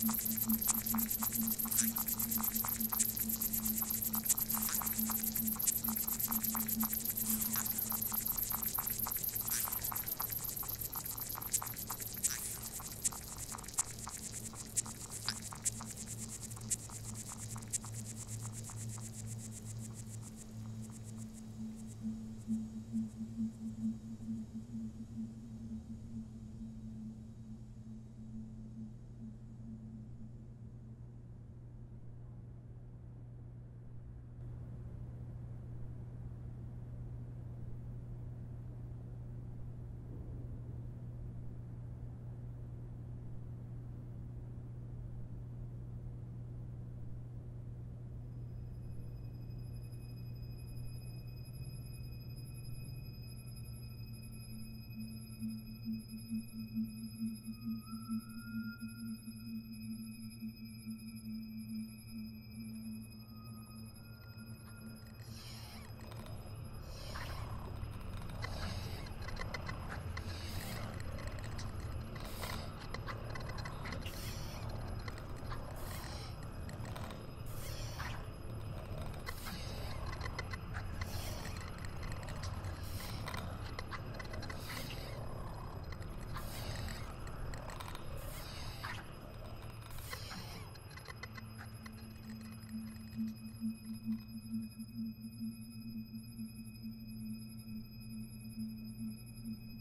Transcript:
はい。Thank you. ハハハハ!